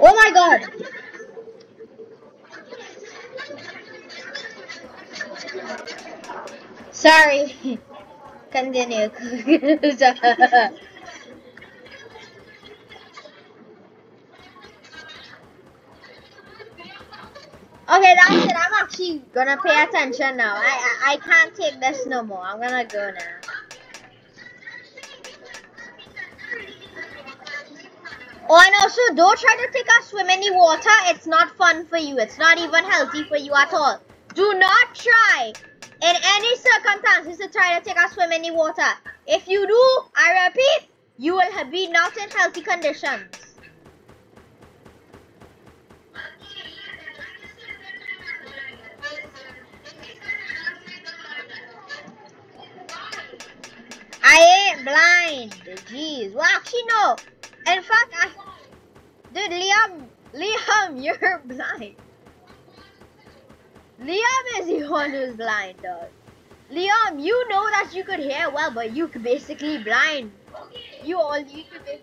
Oh my god! Sorry. Continue. Okay, that's it. I'm actually gonna pay attention now. I, I I can't take this no more. I'm gonna go now. Oh, and also don't try to take a swim in the water. It's not fun for you. It's not even healthy for you at all. Do not try in any circumstances to try to take a swim in the water. If you do, I repeat, you will be not in healthy conditions. I ain't blind. Jeez. Well, actually, no. In fact, I... Dude, Liam, Liam, you're blind. Liam is the one who's blind, dog. Liam, you know that you could hear well, but you basically blind. You all, you could be...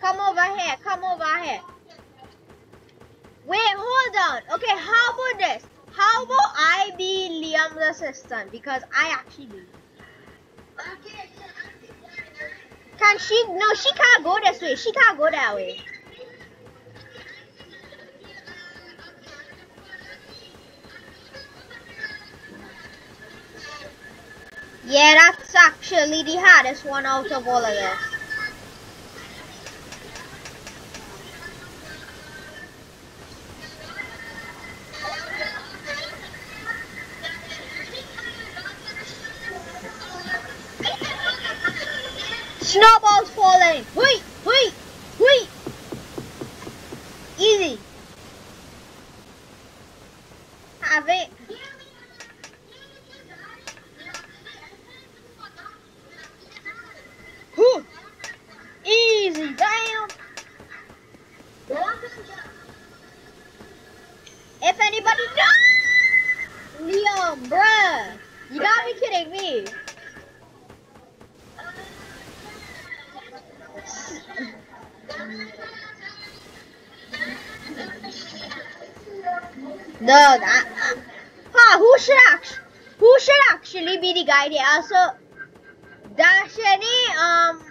Come over here, come over here. Wait, hold on. Okay, how about this? How about I be Liam's assistant? Because I actually do. Can she? No, she can't go this way. She can't go that way. Yeah, that's actually the hardest one out of all of this. Also, Dashani, um,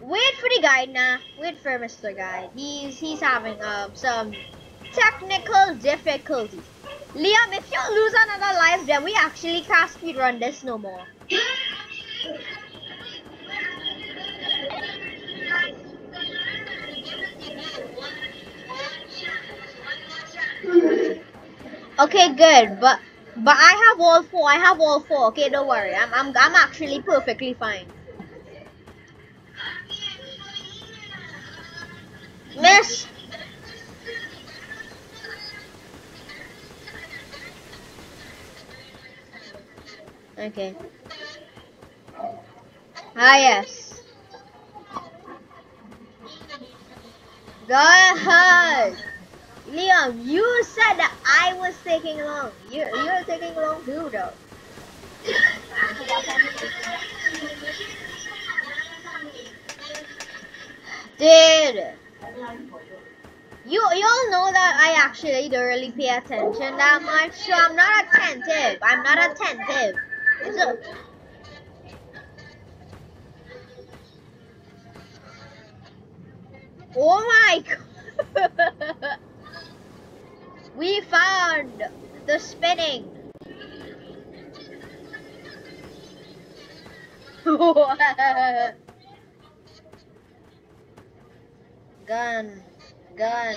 wait for the guide now. Wait for Mr. Guide. He's he's having um some technical difficulties. Liam, if you lose another life, then we actually can't speedrun this no more. Okay, good, but but I have all four. I have all four. Okay, don't worry. I'm I'm I'm actually perfectly fine. Miss. Okay. Ah yes. Go ahead. Liam, you said that I was taking long. You you're taking long too though. Dude. You you all know that I actually don't really pay attention that much, so I'm not attentive. I'm not attentive. A, oh my god. We found the spinning. gun, gun.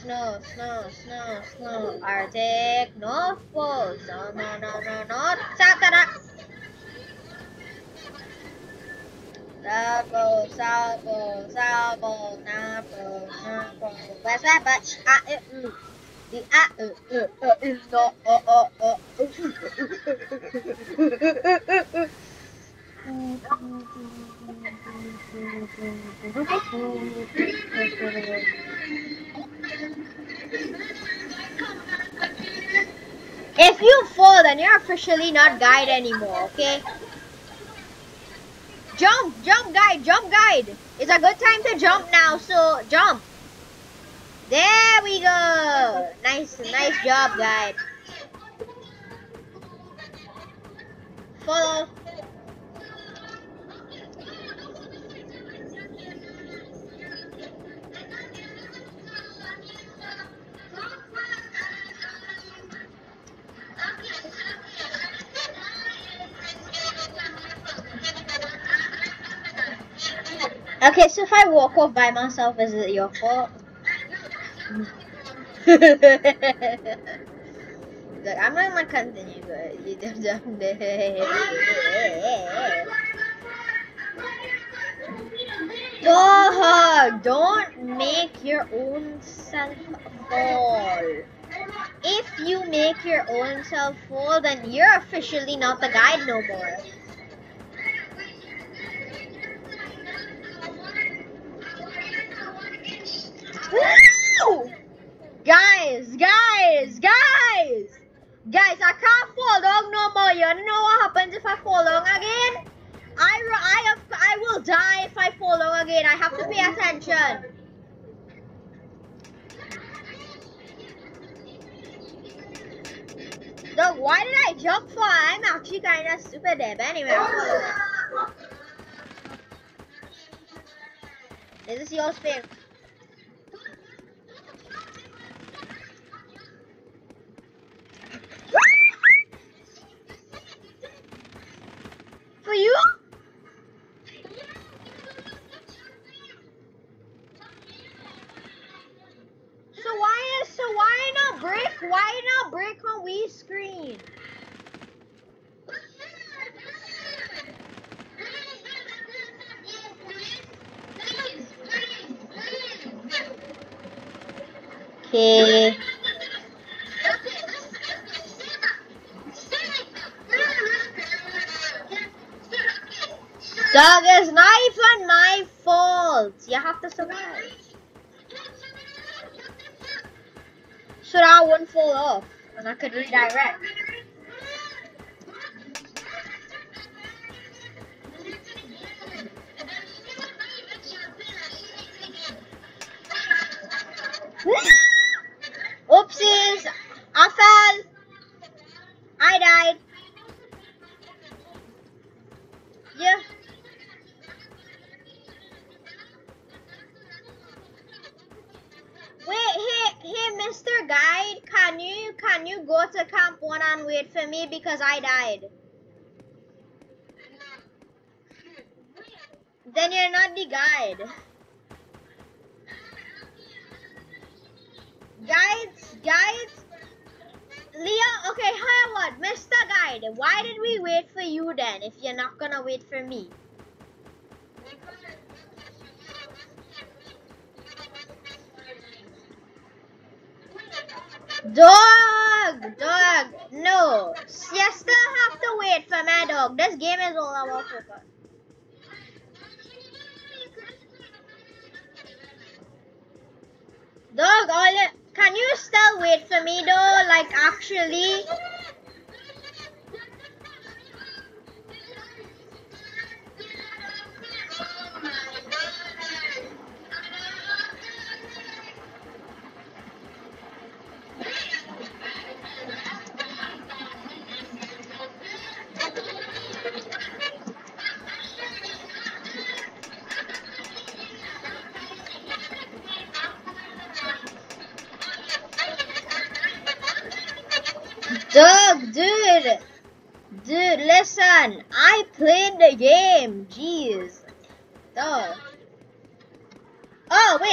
Snow, snow, snow, snow. Arctic, North Pole. No, no, no, no, no. Sakura. Pole, North Pole. West, west, west. Ah, uh, uh, uh, uh, is not, uh, uh, uh. If you fall, then you're officially not guide anymore, okay? Guide, jump guide. It's a good time to jump now, so jump. There we go. Nice, nice job, guide. Follow. Walk by myself, is it your fault? Look, I'm not continue, but you don't. Dog, don't make your own self fall. If you make your own self fall, then you're officially not the guide no more. Woo! Guys, guys, guys! Guys, I can't fall down no more. You know what happens if I fall down again? I, I, have, I will die if I fall down again. I have to pay attention. Look, why did I jump for? I'm actually kind of stupid there. But anyway, This is your spin. For you? So why is so why not break? Why not break on Wii screen? Okay. Dog is not even my fault. You have to survive. So that I wouldn't fall off and I could redirect. To Camp One and wait for me because I died? Then you're not the guide. Guides, guides. Leo, okay, Howard, Mr. Guide, why did we wait for you then if you're not gonna wait for me? Dog! Dog! No! Still have to wait for my dog. This game is all about focus. Dog, all can you still wait for me though? Like actually?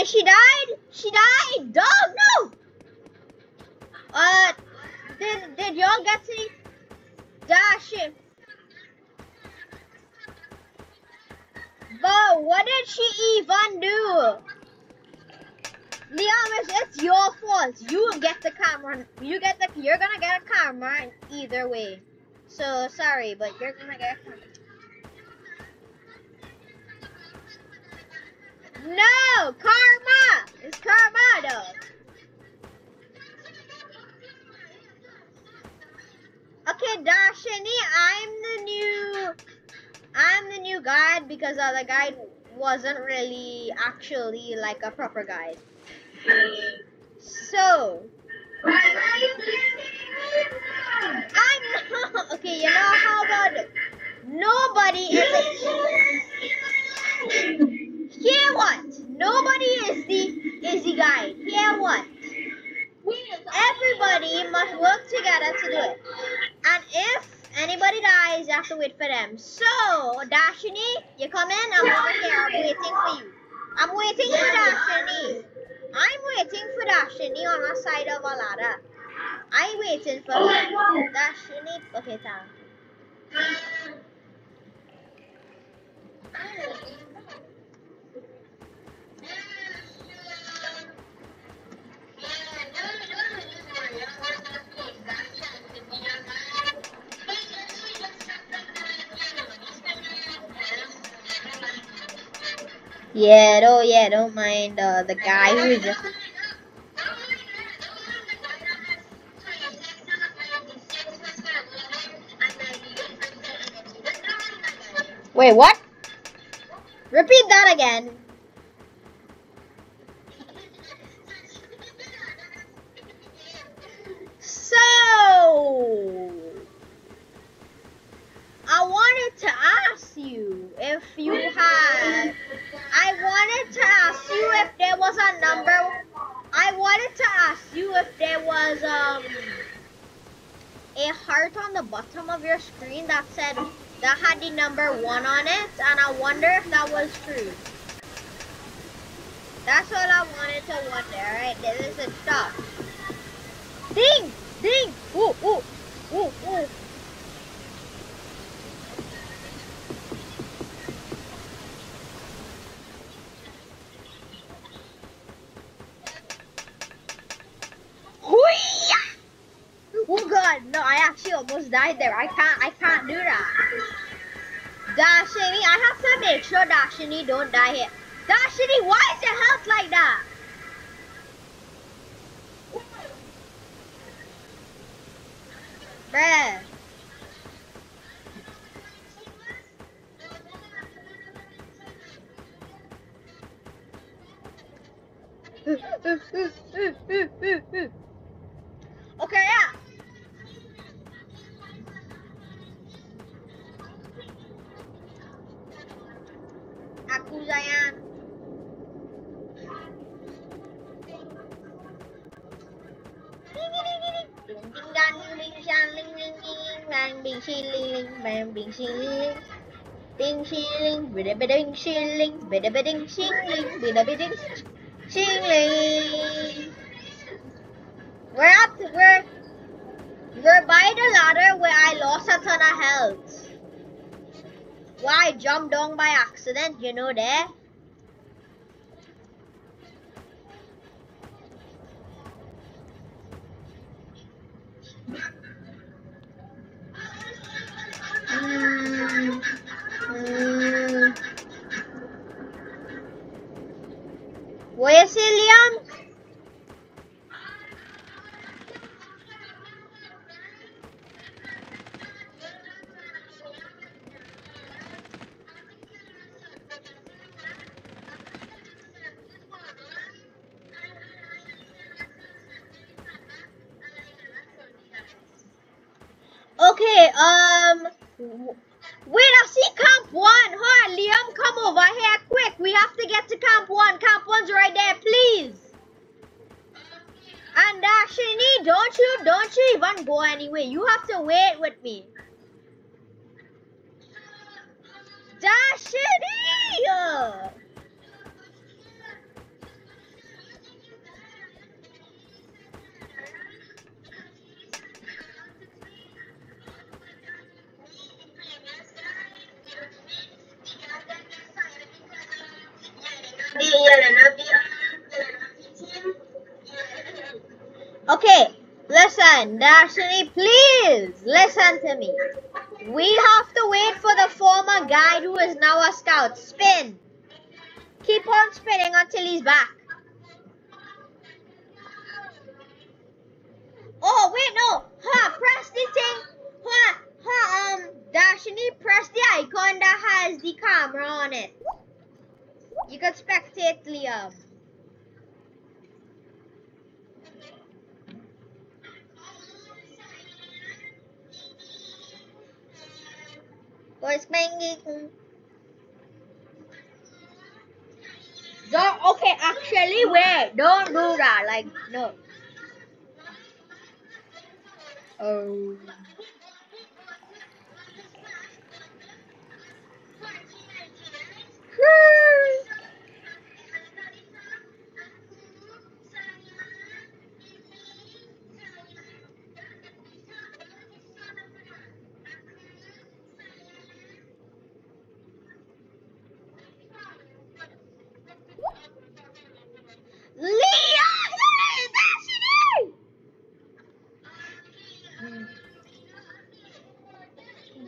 She died. She died. Doug, no. Uh, did did y'all get to dash it? But what did she even do? Leon, it's your fault. You get the camera. You get the. You're gonna get a camera either way. So sorry, but you're gonna get. A camera. No, karma. It's karma, though. Darshini, I'm the new I'm the new guide because the guide wasn't really actually like a proper guide. So I'm not okay, you know how about? Nobody is Hear what? Nobody is the is the guide. Hear what? Everybody must work together to do it. And if anybody dies, you have to wait for them. So, Dashini, you come in, I'm over here, I'm waiting for you. I'm waiting for Dashini. I'm waiting for Dashini on the side of a ladder. I'm waiting for her. Dashini, okay, Tom. Yeah, oh yeah, don't mind uh, the guy who is just. Wait, what? Repeat that again. Number one on it, and I wonder if that was true. That's what I wanted to wonder. Alright, this is a stop. Ding ding ding ding ding bida bida ding shilling bida bida ding shilling We're up we're we're by the ladder where I lost a ton of health. Why jumped down by accident, you know that? Okay, listen, Dashini, please listen to me. We have to wait for the former guide who is now a scout. Spin. Keep on spinning until he's back. Oh, wait, no. Huh, press the thing. Huh, has the camera on it. You can spectate Liam. Where's Mengi? Don't, okay, actually, wait. Don't do that. Like, no.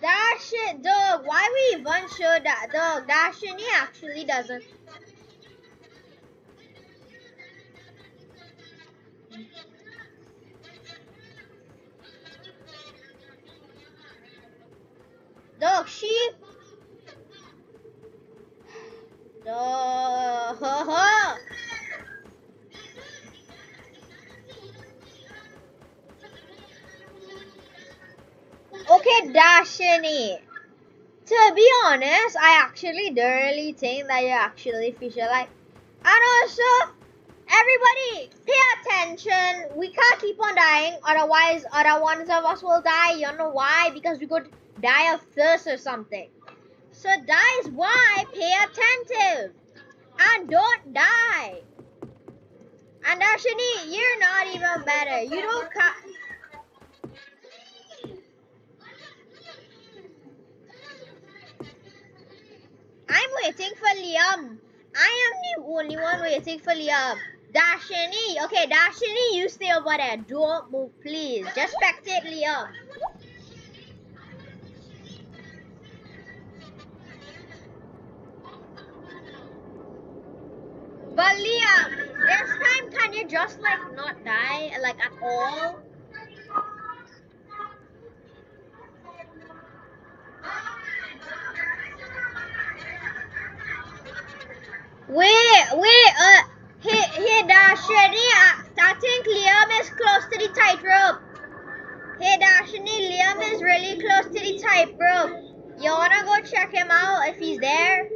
That shit, dog. Why we even show that, dog? That shit he actually doesn't. Think that you're actually feature like. And also, everybody, pay attention. We can't keep on dying, otherwise, other ones of us will die. You know why? Because we could die of thirst or something. So that is why pay attentive and don't die. And Dashini, you're not even better. You don't. Ca- I'm waiting for Liam. I am the only one waiting for Liam. Dashini, okay, Dashini, you stay over there. Don't move, please. Just spectate Liam. But Liam, this time can you just like not die like at all? Wait, wait, uh, hey, hey, Dashini, I, I think Liam is close to the tightrope. Hey, Dashini, Liam is really close to the tightrope. You wanna go check him out if he's there?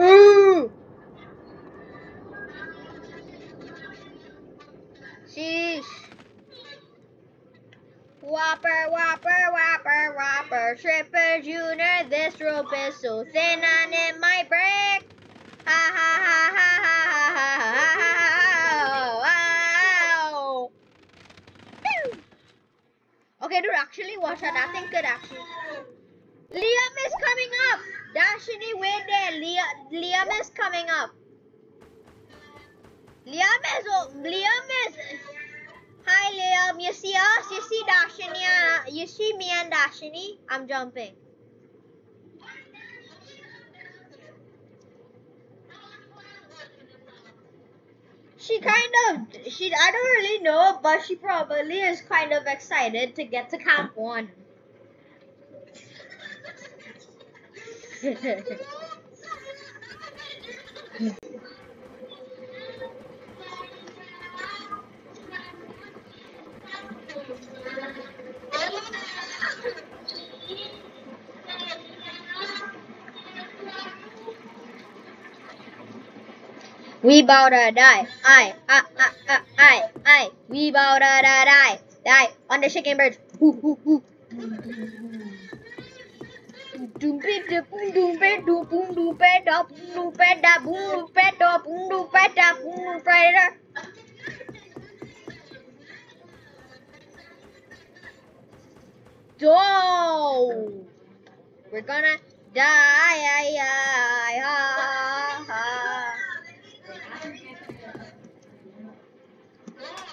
Ooh. Sheesh. Whopper, whopper, whopper, whopper, stripper junior, this rope is so thin and it might break. Ha ha ha ha ha ha ha ha ha. Pew. Okay, dude, actually watch that. That thing could actually. Liam is coming up. Dashini, wait there. Liam, Liam is coming up. Liam is, oh, Liam is. Liam. You see us? You see Dashini? uh, You see me and Dashini? I'm jumping. She kind of, she, I don't really know, but she probably is kind of excited to get to Camp 1. We bow to die. I, I, I, I, I, I. We bow to die. Die on the chicken birds. Hoo, hoo, hoo. Doom be da boom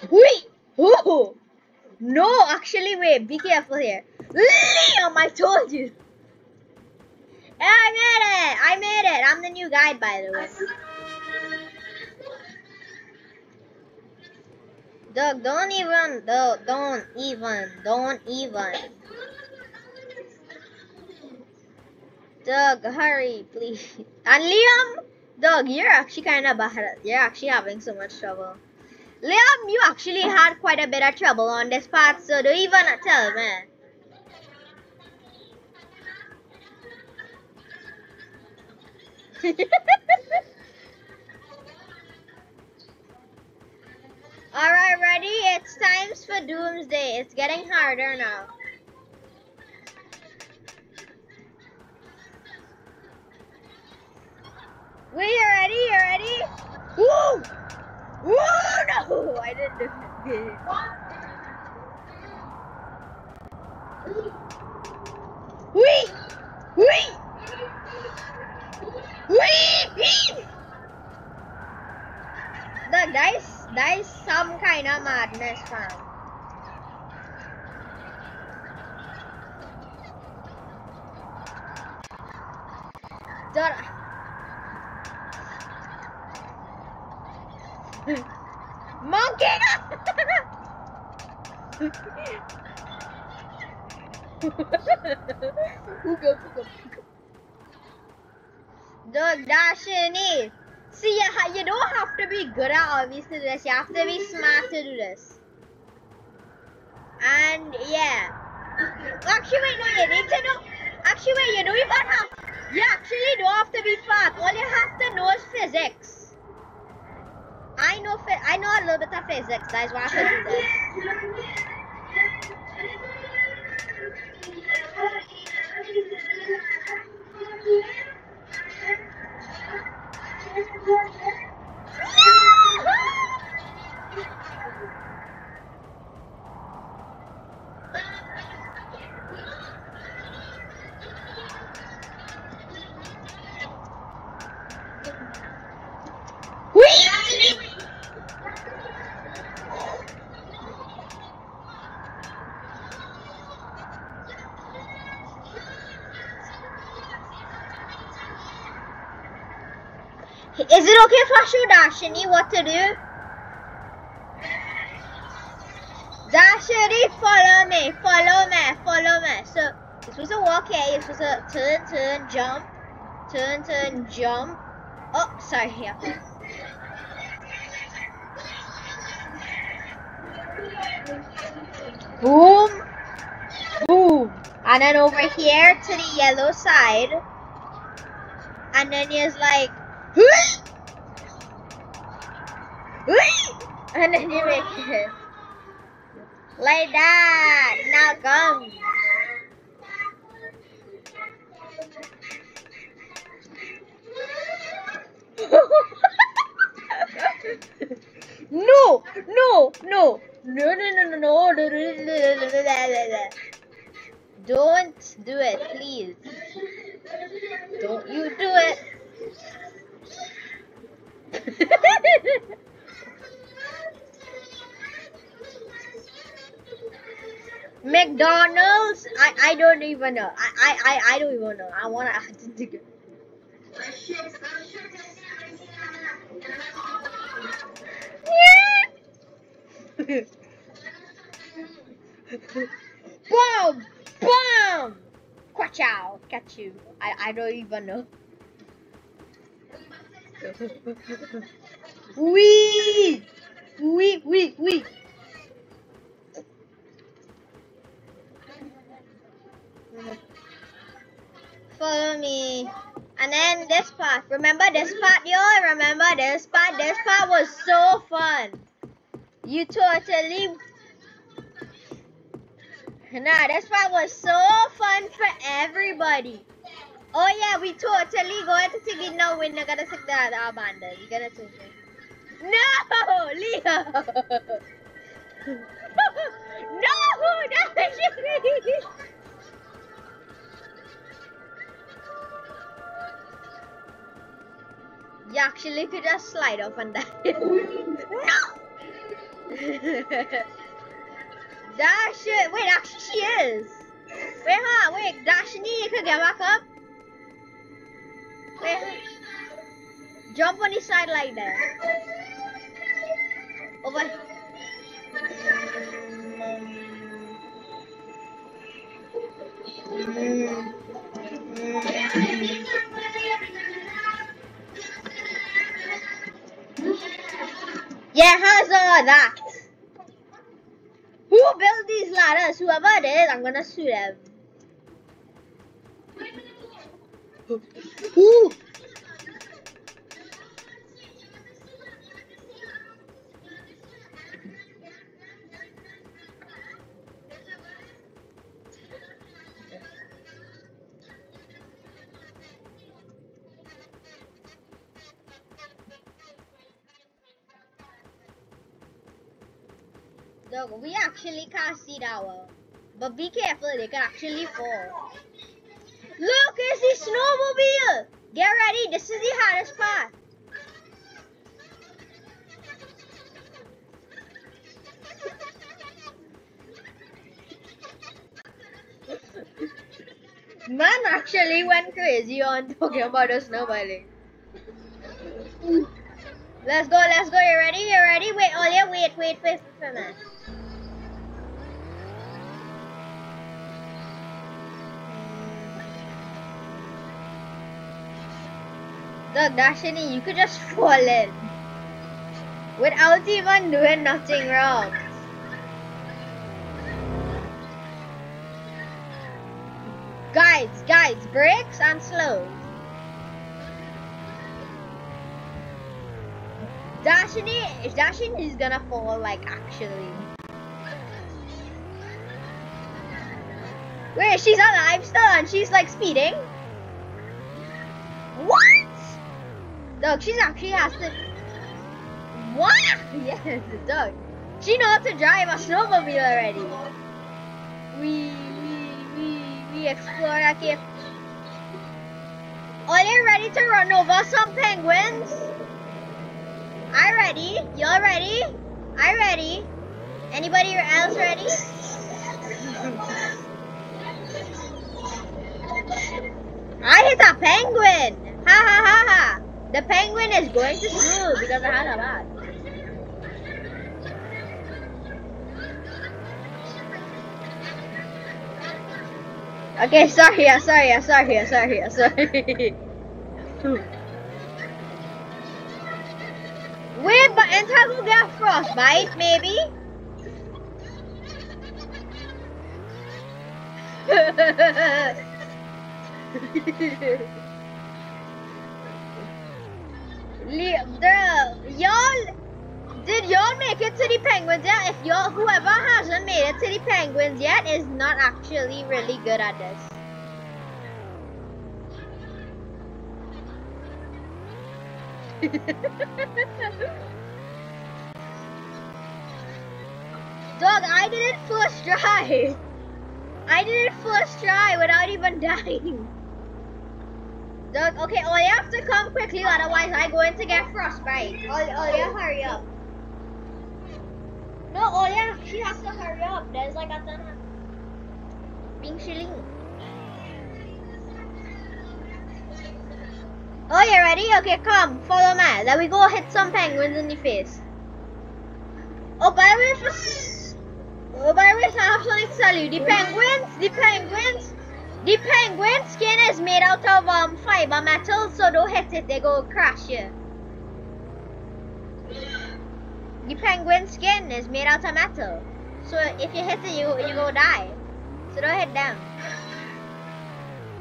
Wait! Oh! No, actually, wait. Be careful here. Liam, I told you. I made it. I made it. I'm the new guide, by the way. Doug, don't even, Doug, don't even, don't even. Doug, hurry, please. And Liam, Doug, you're actually kind of bad. You're actually having so much trouble. Liam, you actually had quite a bit of trouble on this part, so don't even tell eh? me. Alright, ready? It's times for Doomsday. It's getting harder now. Wait, you ready? You ready? Woo! Woo! I didn't do it. Wee! Wee! Wee! Look, that is, that is some kind of madness, fam. Dora. Monkey! Ooga, ooga, ooga. Dog, Dashini. See, you, ha- you don't have to be good at obviously this. You have to be smart to do this. And yeah. Actually, wait, no, you need to know. Actually, wait, you know don't even have. You actually don't have to be fast. All you have to know is physics. I know. I know a little bit of physics. That's why I can do this. Is it okay if I show Dashini what to do? Dashini, follow me, follow me, follow me. So, this was a walk here, this was a turn, turn, jump, turn, turn, jump. Oh, sorry, yeah. Boom, boom. And then over here to the yellow side. And then he's like, and then you make it like that. Now come. no, no, no, no, no, no, no, no, no, no, no, no, no, no. Don't do it, please. Don't you do it. McDonald's? I, I don't even know. I, I, I, I don't even know. I wanna Boom! Boom! Watch out! Catch you. I, I don't even know. Wee! Wee, wee, wee. Follow me. And then this part. Remember this part, yo? Remember this part? This part was so fun. You totally. Nah, this part was so fun for everybody. Oh yeah, we totally going to take it now when they're gonna take ah, the other banda. You gotta take it. No, Leo. no, that's You actually could just slide off on that. no! Dash it. Wait, actually she is. Wait, huh? Wait, Dashini, you could get back up. Jump on the side like that. Over. Yeah, how's all that? Who built these ladders? Whoever it is, I'm gonna sue them. Ooh. Look, we actually can't see that well. But be careful, they can actually fall. Look, it's the snowmobile! Get ready, this is the hardest part. Man actually went crazy on talking about the snowmobiling. Let's go, let's go. You ready? You ready? Wait, oh yeah, wait, wait, wait for a minute. Look, Dashini, you could just fall in. Without even doing nothing wrong. Guys, guys, brakes and slow. Dashini, Dashini is gonna fall like actually. Wait, she's alive still and she's like speeding? She's actually has to. What? Yes, Doug. She knows how to drive a snowmobile already. We, we, we, we explore that cave. Are you ready to run over some penguins? I ready. Y'all ready? I ready. Anybody else ready? I hit a penguin! Ha ha ha ha! The penguin is going to school because I had a bat. Okay, sorry, I'm sorry, I'm sorry, I'm sorry, I'm sorry. Wait, but Enta will frostbite, maybe? the y'all did y'all make it to the penguins yet? If y'all whoever hasn't made it to the penguins yet is not actually really good at this. Dog, I did it first try. I did it first try without even dying. Dog, okay, all you have to come quickly, oh. otherwise I'm going to get frostbite. Oh, all you hurry up. No, you she has to hurry up. There's like a ton of being shilling. Oh, you ready? Okay, come, follow me. Let me go hit some penguins in the face. Oh, by the way, for, oh, by the way, I have something to tell you. The penguins, the penguins, the penguin skin is made out of um fiber metal, so don't hit it, they go crash you. The penguin skin is made out of metal, so if you hit it, you you go die. So don't hit them.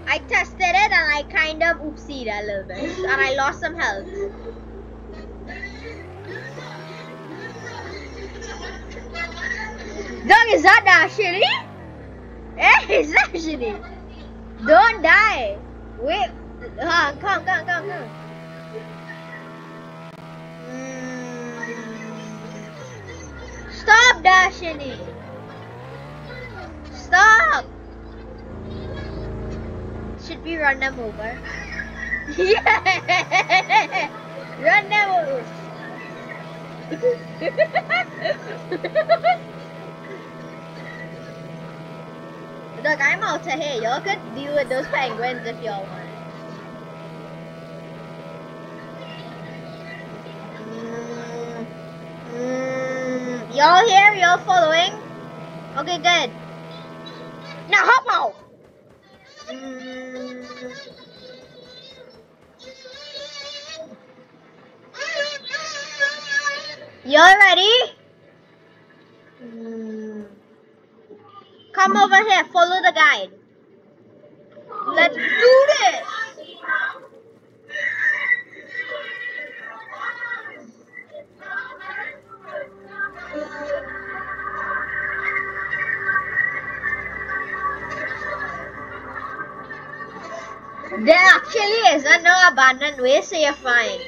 I tested it and I kind of oopsied a little bit, and I lost some health. Dog, is that actually? Hey, is that actually? Don't die. Wait. Uh, come, come, come, come. Mm. Stop, Dashini. Stop. Should we run them over? yeah. Run them over. look, I'm out here. Y'all could deal with those penguins if y'all want. Mm, mm, mm. Y'all here? Y'all following? Okay, good. Now hop out! Mm. Y'all ready? Come over here, follow the guide. Let's do this! There actually isn't no abandoned way, so you're fine.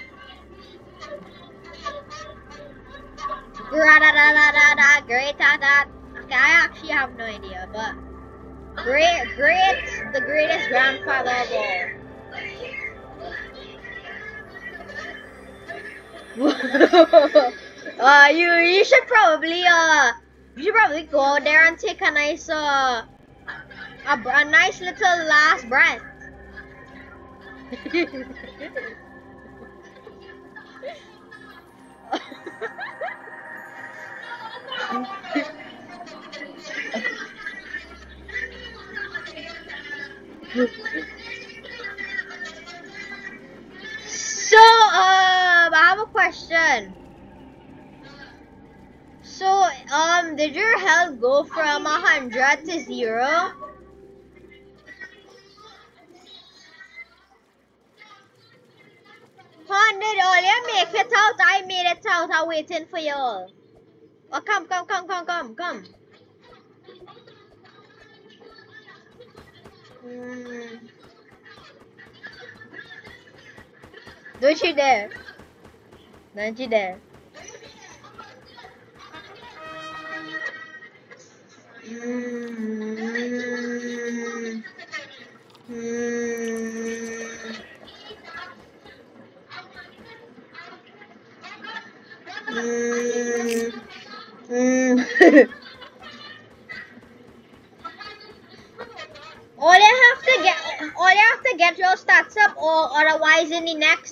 Gra da da da da da, great da da. I actually have no idea, but great, great, the greatest grandfather of all. uh, you you should probably uh you should probably go out there and take a nice uh a, a nice little last breath. so, um, I have a question. So, um, did your health go from a hundred to zero? Hundred, all you make it out. I made it out. I'm waiting for you all. Oh, come, come, come, come, come, come. Don't you dare. Don't you dare. Mm.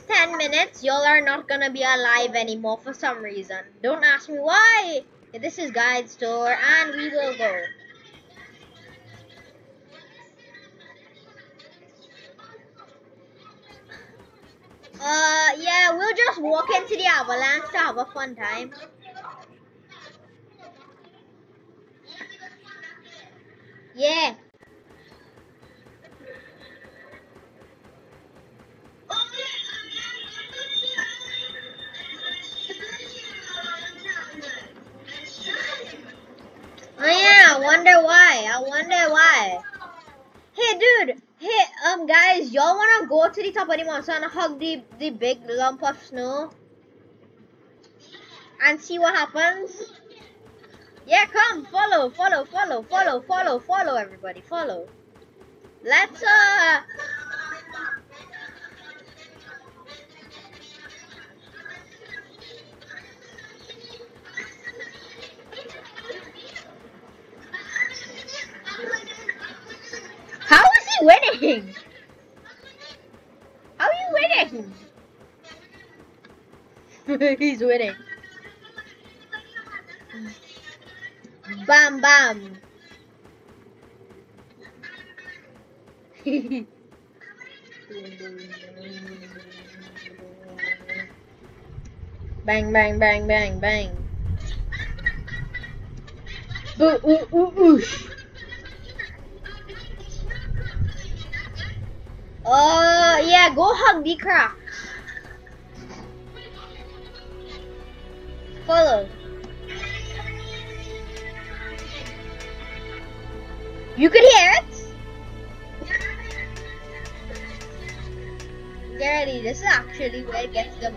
Next 10 minutes y'all are not gonna be alive anymore for some reason. Don't ask me why. This is guide store and we will go. Uh yeah we'll just walk into the avalanche to have a fun time wanna go to hug the the big lump of snow? And see what happens? Yeah, come, follow, follow, follow, follow, follow, follow everybody, follow. Let's uh How is he winning? He's winning. Bam bam. bang bang bang bang bang. Boo ooh ooh oosh. Uh, yeah, go hug the cracks. Follow. You could hear it? Ready, this is actually where it gets the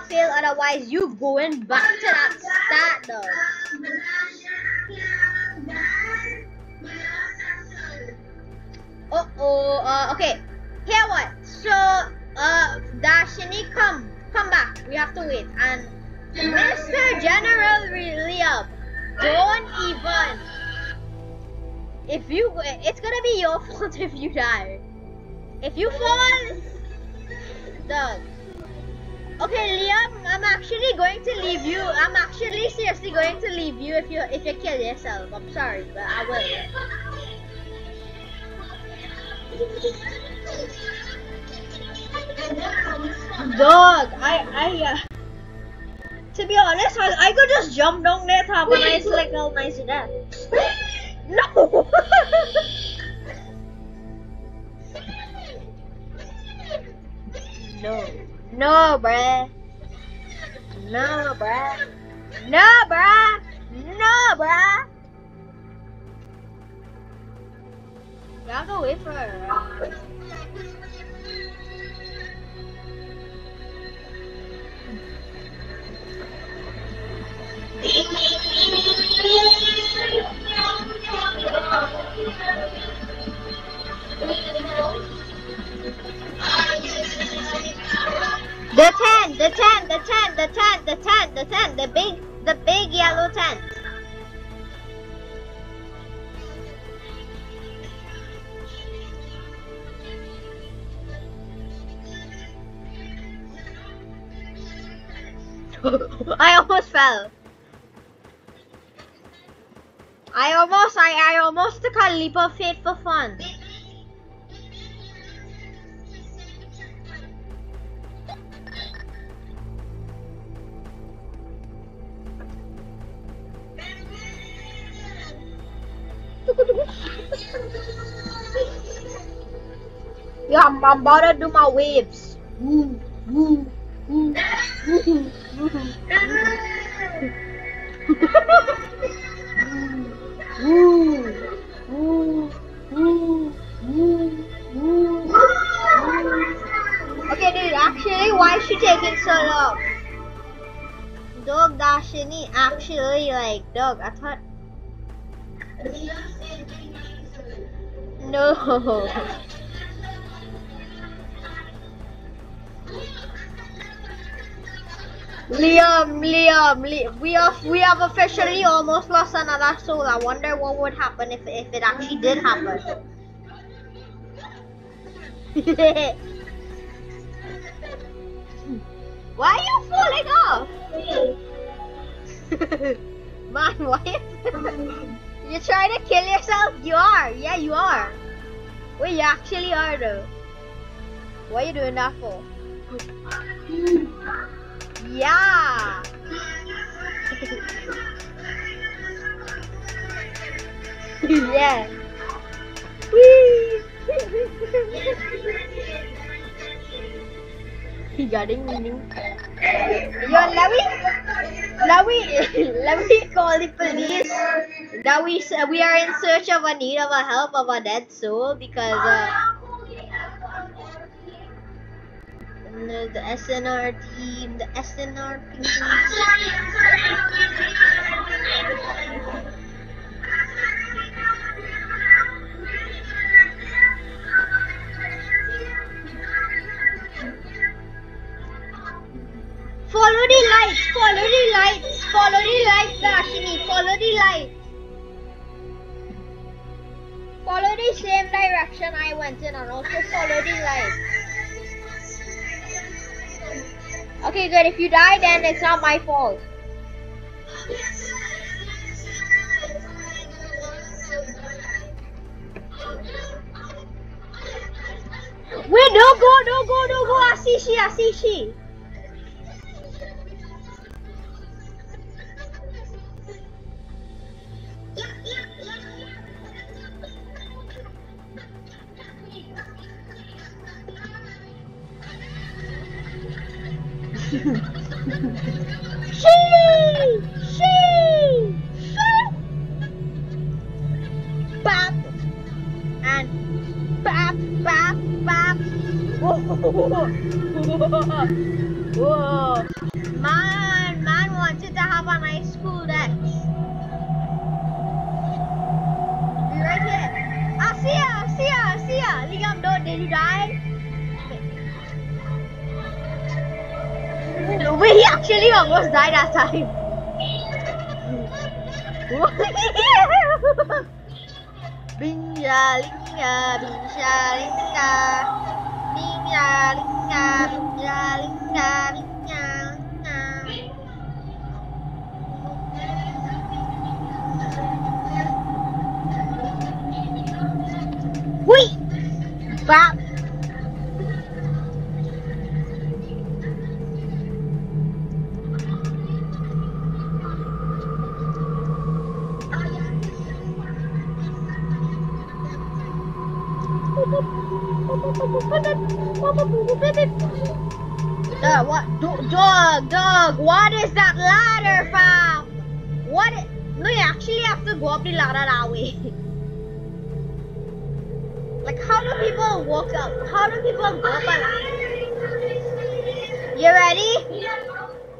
you fail, otherwise you going back to that start though. Uh oh, uh, okay. Here what? So, uh, Dashini, come, come back. We have to wait. And Mr. General Liam, don't even. If you, it's gonna be your fault if you die. If you fall, Doug. Okay, Liam, I'm actually going to leave you. I'm actually seriously going to leave you if you if you kill yourself. I'm sorry, but I will. Dog, I I uh, to be honest, I, I could just jump down there top and I select all nice to that. No. no. No, bruh. No, bruh. No, bruh. No, bruh. Have to wait for her. The tent, the tent, the tent, the tent, the tent, the tent, the big, the big yellow tent. I almost fell. I almost, I, I almost took a leap of faith for fun. Yeah, I'm, I'm about to do my waves. Okay, dude, actually, why is she taking so long? Dog Dashini, actually, like, dog, I thought. No. Liam, Liam, Liam, we have we have officially almost lost another soul. I wonder what would happen if if it actually did happen. why are you falling off? Man, why? you trying to kill yourself? You are. Yeah, you are. Wait, you actually are though. What are you doing that for? Yeah. yeah. Whee! he got it meaning. Yo, let me, let me, call the police. That we we are in search of a need of a help of a dead soul because. Uh, the, SNR team, the SNR team. Follow the lights, follow the lights, follow the lights, Dashini, follow the lights. Follow the same direction I went in and also follow the lights. Okay, good. If you die, then it's not my fault. Wait, don't go, don't go, don't go. I see she, I see she! To have school day. Be right here. I see ya, see ya, see ya. Liam, did you die? Wait, he actually almost died that time. Binja linga, binja linga, binja linga, binja linga, binja linga. Wait! Bap! Dog, what? Do- dog, dog, what is that ladder, fam? What? Actually have to go up the ladder that way. like, how do people walk up? How do people go up a ladder? You ready?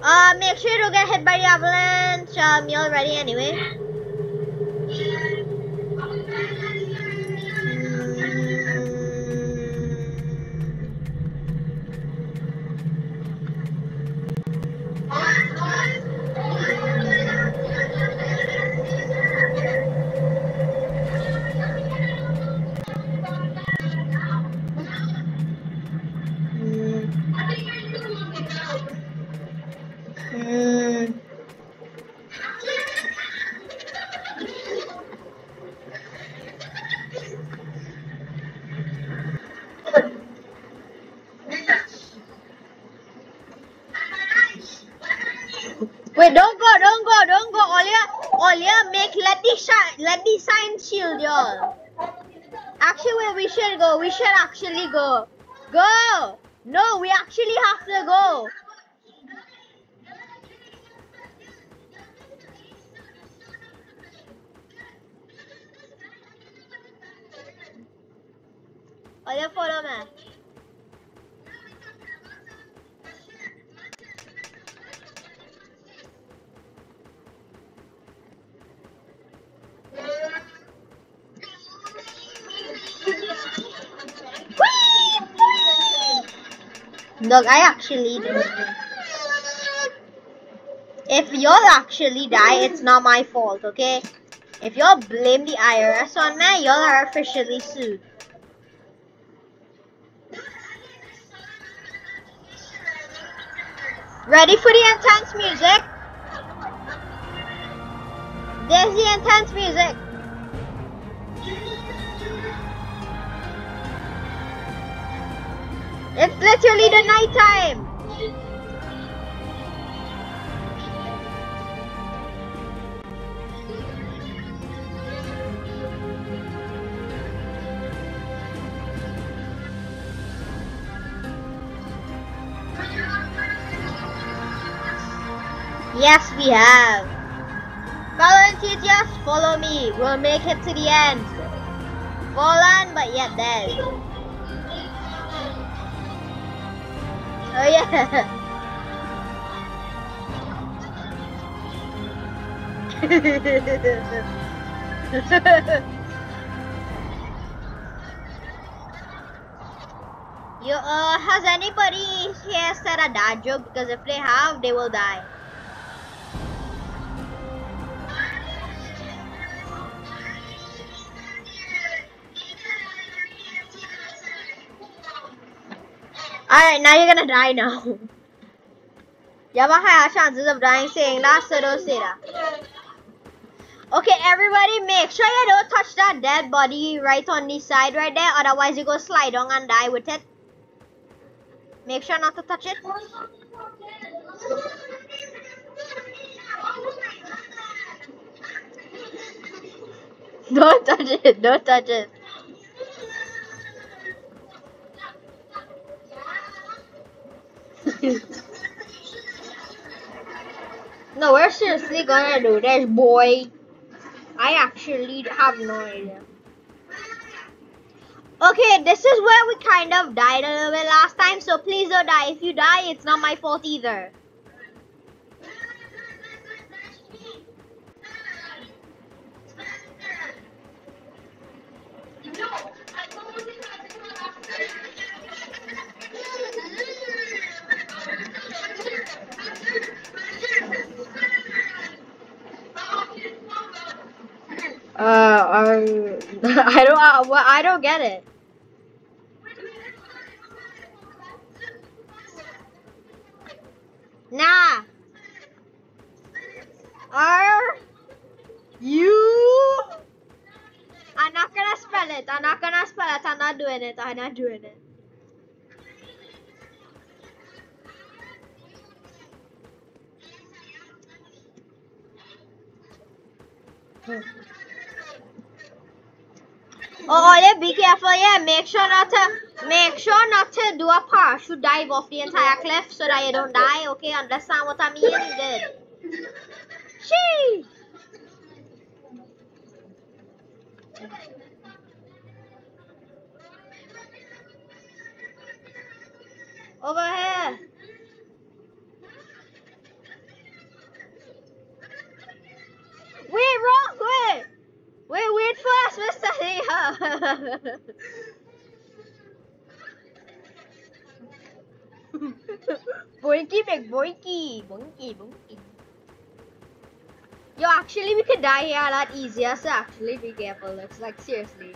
Uh, make sure you don't get hit by the avalanche. Um, you're ready anyway. Look, I actually. If y'all actually die, it's not my fault, okay? If y'all blame the IRS on me, y'all are officially sued. Ready for the intense music? There's the intense music. Literally the night time. Yes, we have. Fellow enthusiasts, follow me. We'll make it to the end. Fallen, but yet dead. Oh yeah. you uh has anybody here said a dad joke? Because if they have, they will die. Alright, now you're gonna die now. you have a higher chances of dying saying that, so don't say that. Okay, everybody, make sure you don't touch that dead body right on the side right there, otherwise you go slide on and die with it. Make sure not to touch it. Don't touch it, don't touch it. No, we're seriously gonna do this, boy. I actually have no idea. Okay, this is where we kind of died a little bit last time, so please don't die. If you die, it's not my fault either. Uh, um, Are I don't uh, I, I don't get it. Nah. Are you? I'm not gonna spell it. I'm not gonna spell it. I'm not doing it. I'm not doing it. Hmm. Oh, yeah, be careful, yeah. Make sure not to make sure not to do a parachute dive off the entire cliff so that you don't die, okay? Understand what I mean? Good. Shee! Over here. Wait, wrong way. Wait, wait for us, Mr. Neha. boinky, big boinky. Boinky, boinky. Yo, actually, we could die here a lot easier, so actually be careful. It's like, seriously.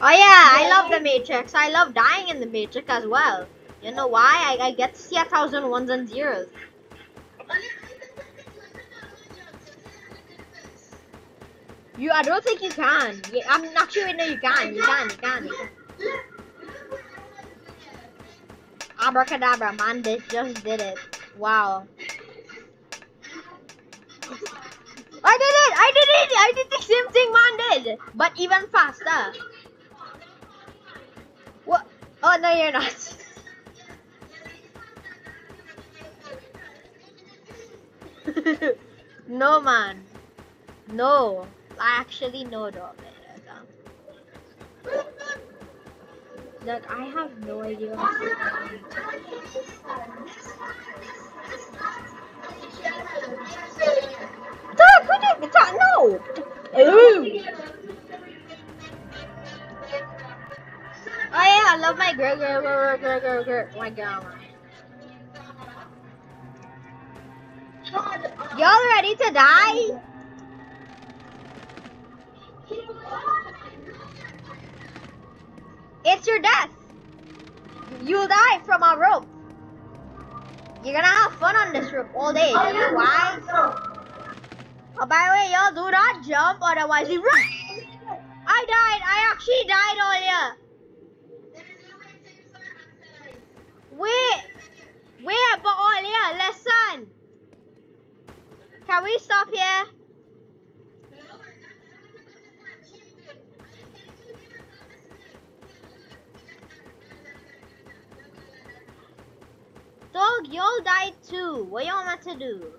Oh yeah, I love the Matrix. I love dying in the Matrix as well. You know why? I, I get to see a thousand ones and zeros. You, I don't think you can. I'm not sure. No, you can. You can. You can. Abracadabra, man, this just did it. Wow. I did it! I did it! I did the same thing man did, but even faster. What? Oh no, you're not. no, man. No. I actually know dog. Look, I have no idea what's going. Dog, what is that? No! Ooh! Oh yeah, I love my girl, girl, girl, girl, girl, girl, my girl. Y'all ready to die? It's your death. You'll die from a rope. You're gonna have fun on this rope all day. You know why? Oh, by the way, y'all do not jump, otherwise you run. I died. I actually died earlier. Wait, wait, but earlier, listen. Can we stop here? Dog, y'all died too. What y'all meant to do?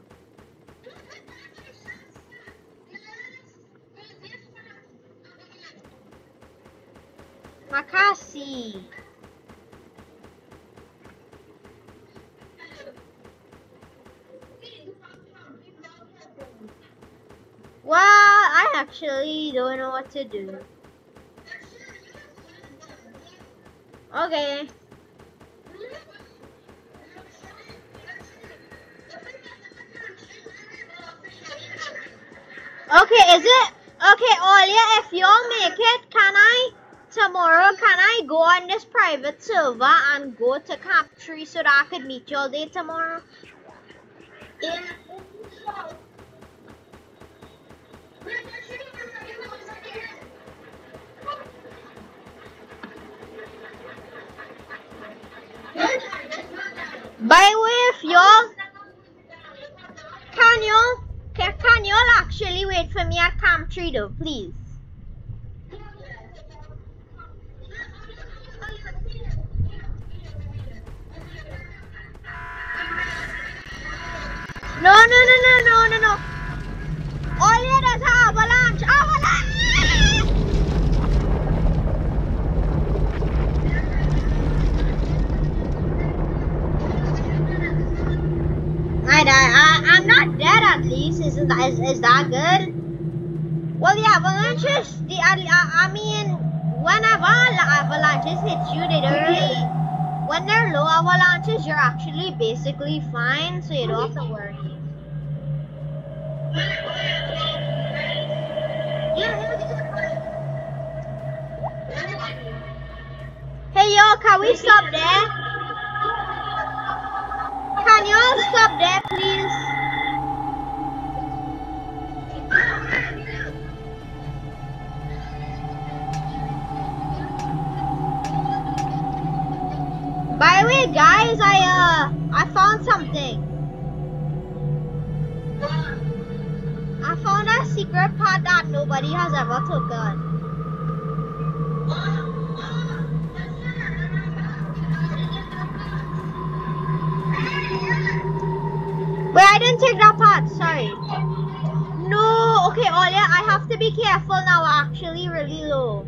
Makasi. Well, I actually don't know what to do. Okay. Okay, is it okay, Olia? If y'all make it, can I tomorrow? Can I go on this private server and go to Camp so that I could meet y'all there tomorrow? Yeah. By the way, if y'all can y'all can, can y'all actually wait for me at Camp though, please? No, no, no, no, no, no, no. All here does avalanche, avalanche! I die. I, I'm not dead at least. Is, that, is, is that good? Well, yeah, avalanches, the, I, I mean, whenever avalanches hits you, they don't really, when they're low avalanches, you're actually basically fine, so you don't have to worry. Hey y'all, can we stop there? Can y'all stop there, please? I uh, I found something. I found a secret part that nobody has ever taken. Wait, I didn't take that part. Sorry. No. Okay, Olia, I have to be careful now. Actually, really low.